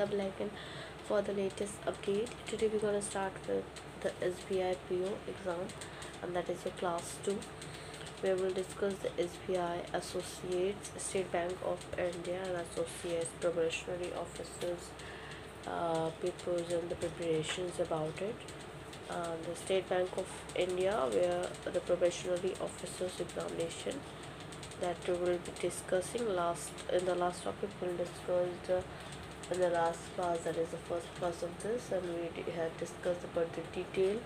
the blanket for the latest update. Today we're gonna start with the SBI PO exam and that is your class 2 where we'll discuss the SBI Associates, State Bank of India and Associates Probationary Officers uh, papers and the preparations about it. Uh, the State Bank of India where the probationary officers examination that we will be discussing last in the last topic we'll discuss uh, in the last class that is the first class of this and we had discussed about the detail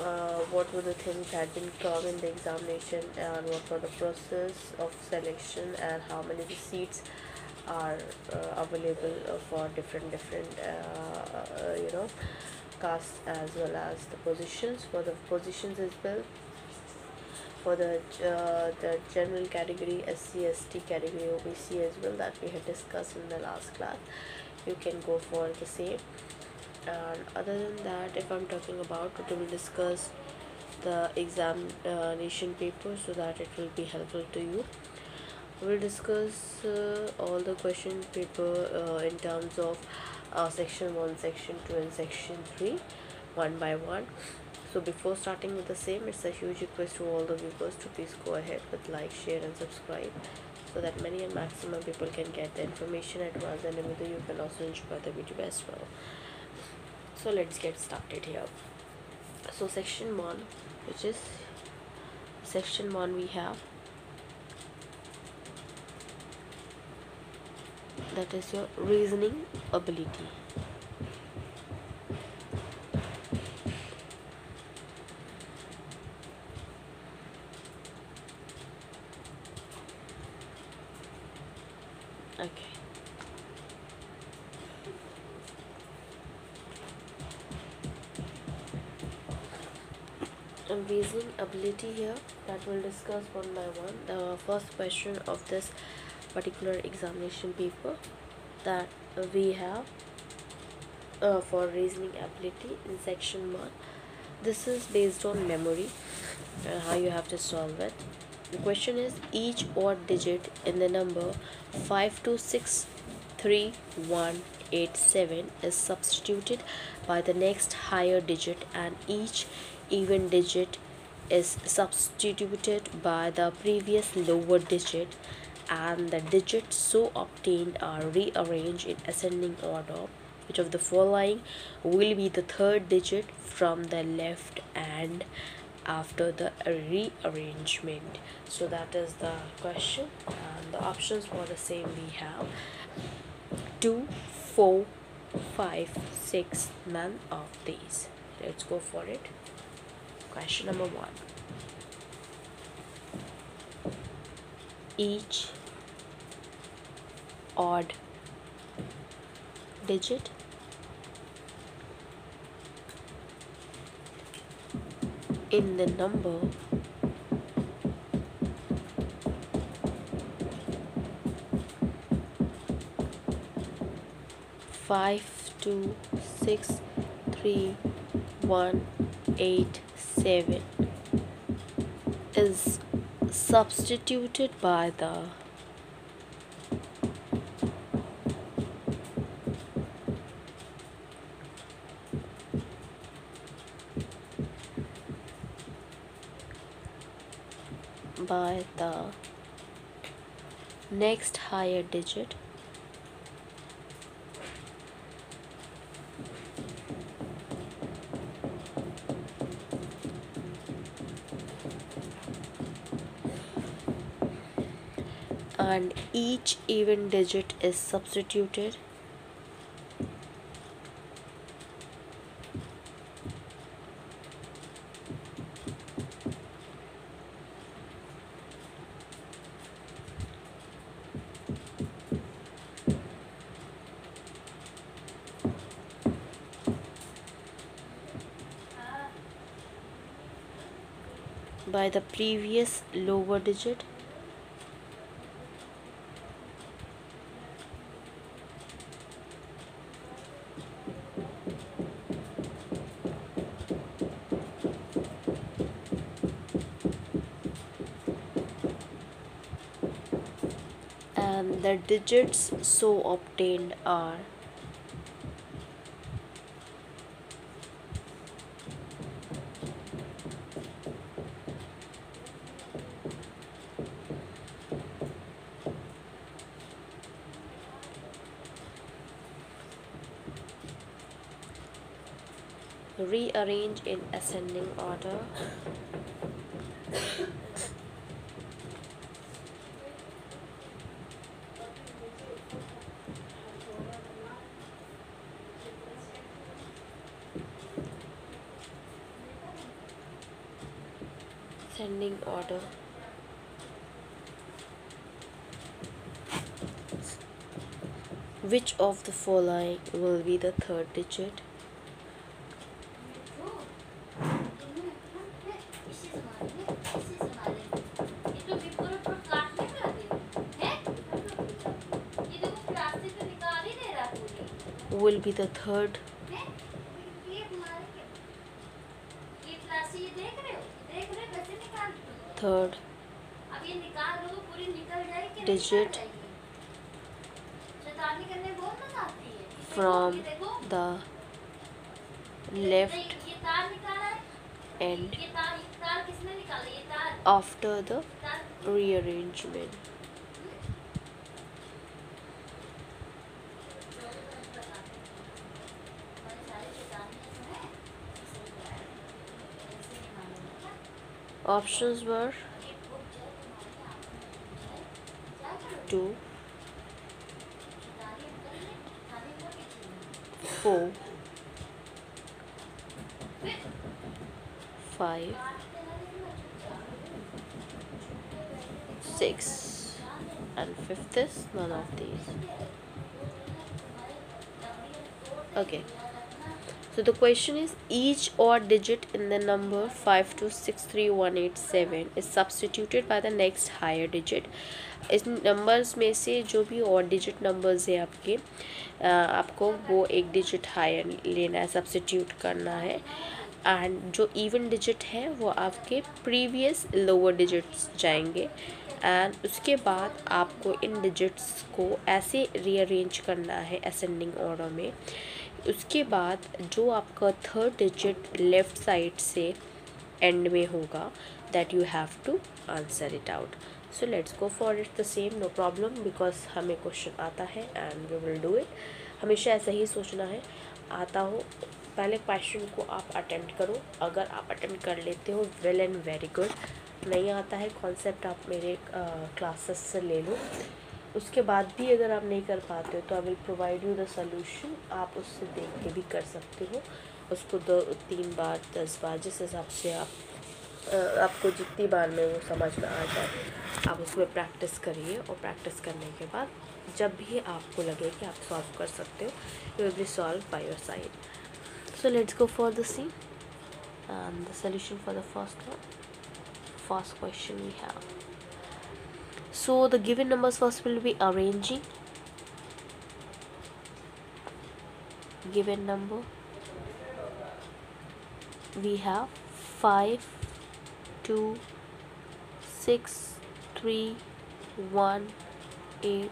uh, what were the things that had been come in the examination and what were the process of selection and how many seats are uh, available for different different uh, uh, you know castes as well as the positions. For the positions as well for the uh, the general category SC ST category OBC as well that we had discussed in the last class. You can go for the same. And other than that if I'm talking about we will discuss the examination paper so that it will be helpful to you. We'll discuss uh, all the question paper uh, in terms of uh, section 1 section 2 and section 3 one by one so before starting with the same it's a huge request to all the viewers to please go ahead with like share and subscribe so that many and maximum people can get the information at once and with you can also enjoy the video as well. So let's get started here. So section 1 which is section 1 we have that is your reasoning ability okay. And reasoning ability here that we'll discuss one by one. The first question of this particular examination paper that we have uh, for reasoning ability in section 1 this is based on memory and how you have to solve it the question is each odd digit in the number 5263187 is substituted by the next higher digit and each even digit is substituted by the previous lower digit and the digits so obtained are rearranged in ascending order which of the following will be the third digit from the left and after the rearrangement. So that is the question. And the options for the same we have. 2 4 5 6 none of these. Let's go for it. Question number 1 each odd digit in the number. Five two six three one eight seven is substituted by the by the next higher digit. And each even digit is substituted by the previous lower digit. And the digits so obtained are rearrange in ascending order. Ascending order. Which of the following will be the third digit be the third third digit from the left end after the rearrangement options were 2 4 5 6 and fifth is none of these. Okay so, the question is, each odd digit in the number 5263187 is substituted by the next higher digit. इस numbers में से जो भी और digit numbers है आपके आपको वो एक डिजिट हायर लेना है सब्सिट्यूट करना है। एंड जो इवन डिजिट है, वो आपके प्रीवियस लोअर डिजिट्स जाएँगे। एंड उसके बाद आपको इन डिजिट्स को ऐसे रीअरेंज करना है असेंडिंग ऑर्डर में। उसके बाद जो आपका थर्ड डिजिट लेफ़्ट साइड से एंड में होगा that you have to answer it out so let's go for it the same no problem because हमें क्वेश्चन आता है and we will do it हमेशा ऐसा ही सोचना है। आता हो, पहले क्वेश्चन को आप अटेम्प्ट करो। अगर आप अटेम्प्ट कर लेते हो वेल एंड वेरी गुड नहीं आता है कॉन्सेप्ट आप मेरे क्लासेस से ले लो। उसके बाद भी अगर आप नहीं कर पाते हो तो I will provide you the solution आप उससे देख के भी कर सकते हो। उसको दो, तीन बार, दस बार जिस हिसाब से आप आपको जितनी बार में वो समझ में आ जाए, आप उसमें प्रैक्टिस करिए और प्रैक्टिस करने के बाद जब भी आपको लगे कि आप सॉल्व कर सकते हो you will be solve by your side so let's go for the see the solution for the first first question we have so the given numbers first will be arranging given number we have 5 2 6 3 1 8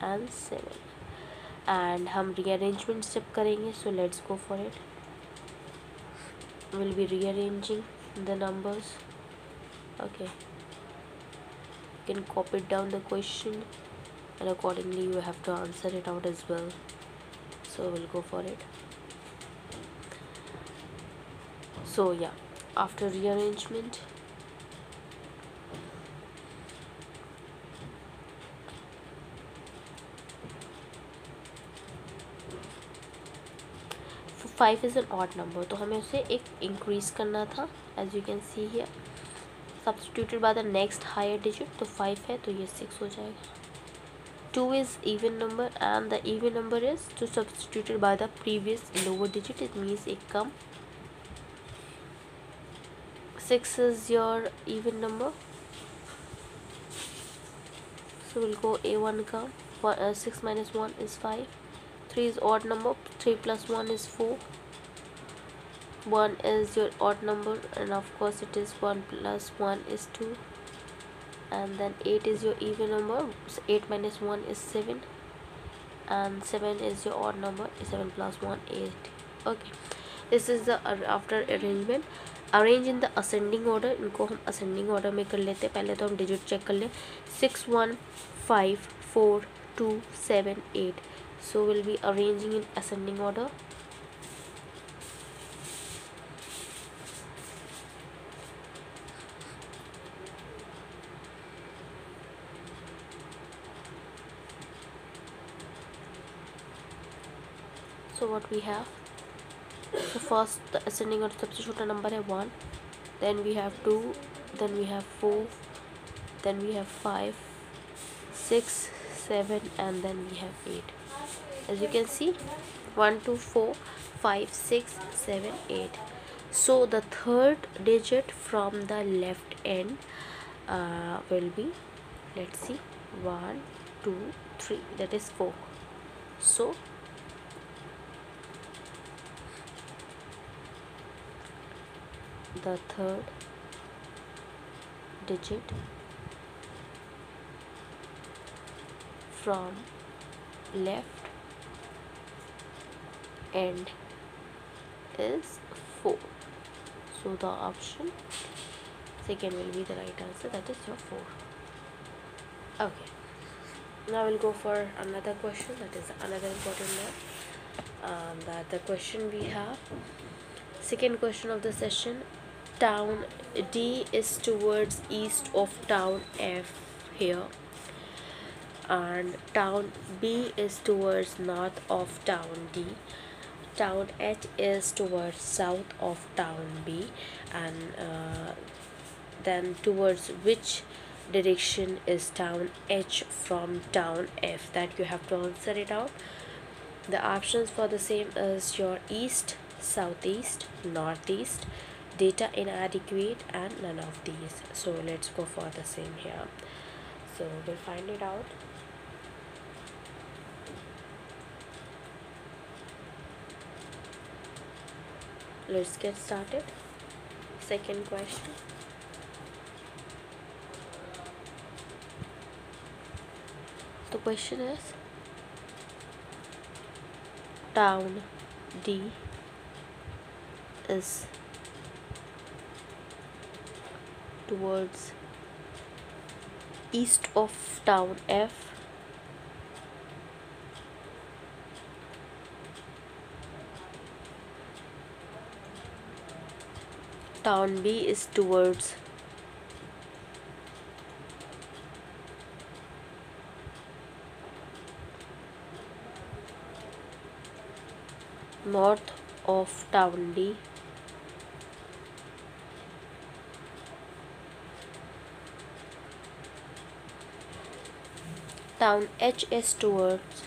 and 7 and हम rearrangement step करेंगे so let's go for it we'll be rearranging the numbers okay you Can copy down the question and accordingly you have to answer it out as well so we'll go for it so yeah after rearrangement five is an odd number तो हमें उसे एक increase करना था as you can see here substituted by the next higher digit तो five है तो ये सिक्स हो जाएगा। Two is even number and the even number is to substituted by the previous lower digit it means एक कम। Six is your even number so we'll go a1 का। Uh, 6 minus 1 is 5 3 is odd number 3 plus 1 is 4 1 is your odd number and of course it is 1 plus 1 is 2 and then 8 is your even number so 8 minus 1 is 7 and 7 is your odd number 7 plus 1 8 okay this is the after arrangement arrange in the ascending order इनको हम ascending order में कर लेते हैं पहले तो हम digit check कर लें six one five four two seven eight so we'll be arranging in ascending order so what we have so first the ascending order सबसे छोटा number है one then we have two then we have four then we have five six seven and then we have eight as you can see one two four five six seven eight so the third digit from the left end uh, will be let's see one two three that is four so the third digit from left end is 4 so the option second will be the right answer that is your 4 okay. Now we'll go for another question that is another important one. Um, that the question we have second question of the session town D is towards east of town F here. And town B is towards north of town D. Town H is towards south of town B. And uh, then towards which direction is town H from town F? That you have to answer it out. The options for the same is your east southeast northeast data inadequate and none of these. So let's go for the same here. So we'll find it out. Let's get started. Second question. The question is town D is towards east of town F. Town B is towards north of town D town H is towards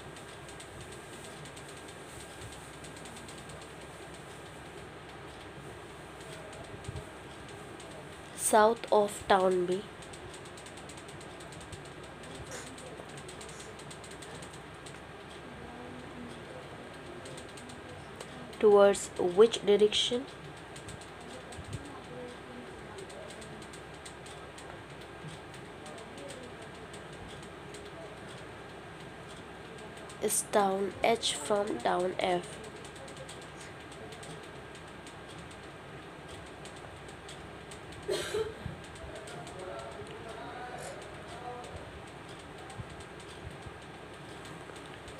south of town B towards which direction is town H from down F.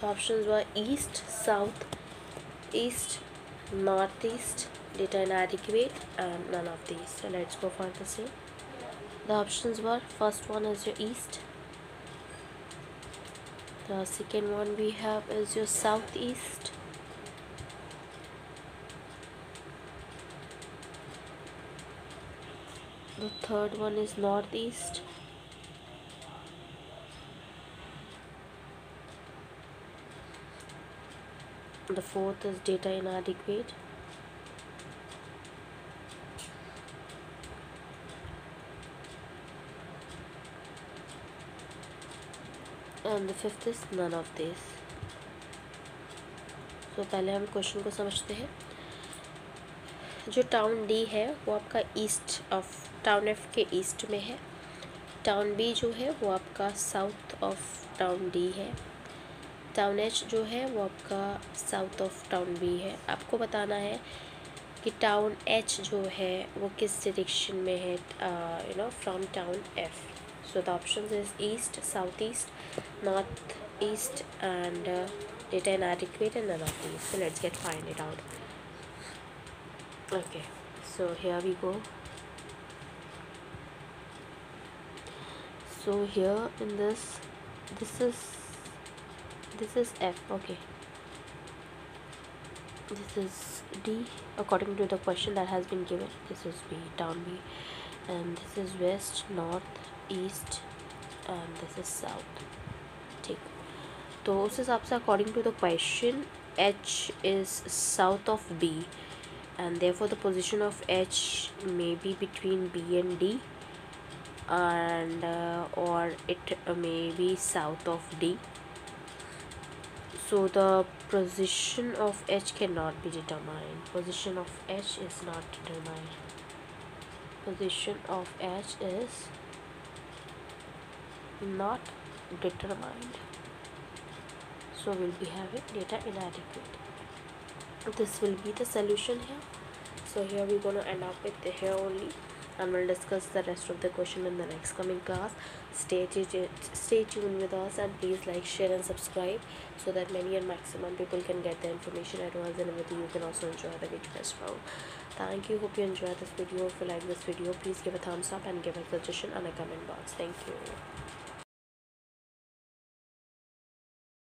The options were east south east northeast data inadequate and none of these. So let's go for the same. The options were first one is your east the second one we have is your southeast. The third one is northeast. The fourth is data inadequate and the fifth is none of these तो so, पहले हम question को समझते हैं। जो town D है वो आपका ईस्ट ऑफ़ टाउन एफ़ के ईस्ट में है। टाउन बी जो है वो आपका साउथ ऑफ़ टाउन डी है। टाउन एच जो है वो आपका साउथ ऑफ़ टाउन बी है। आपको बताना है कि टाउन एच जो है वो किस डायरेक्शन में है you know from town F so the options is east southeast north east and uh, data inadequate and none of these so let's get find it out. Okay. So here we go. So here in this this is this is f. Okay. This is d. According to the question that has been given this is b down b. And this is west north east and this is south ठीक तो उस हिसाब से according to the question H is south of B and therefore the position of H may be between B and D and uh, or it uh, may be south of D so the position of H cannot be determined position of H is not determined position of H is not determined. So we'll be having data inadequate. This will be the solution here. So here we're going to end up with the here only and we'll discuss the rest of the question in the next coming class. Stay tuned stay tuned with us and please like share and subscribe so that many and maximum people can get the information at once and with you can also enjoy the video as well. Thank you. Hope you enjoyed this video. If you like this video please give a thumbs up and give a suggestion on a comment box. Thank you